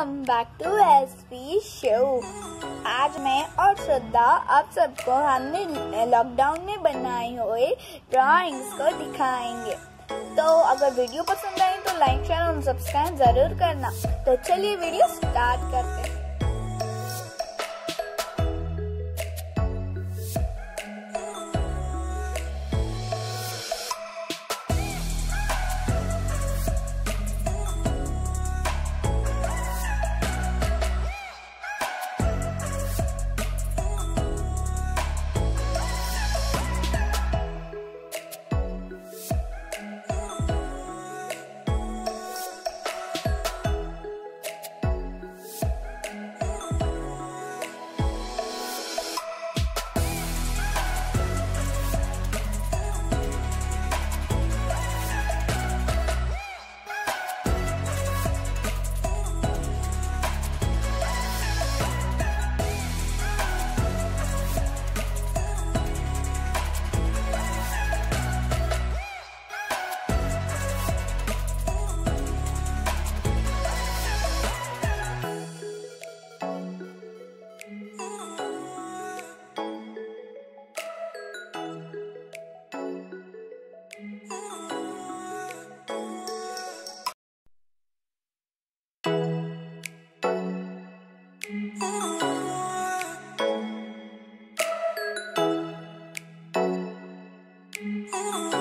Welcome back to S P show आज मैं और श्रद्धा आप सबको हमने लॉकडाउन में बनाए हुए ड्राइंग्स को दिखाएँगे। तो अगर वीडियो पसंद आए तो लाइक शेयर और सब्सक्राइब ज़रूर करना। तो चलिए वीडियो स्टार्ट करते हैं। Ooh.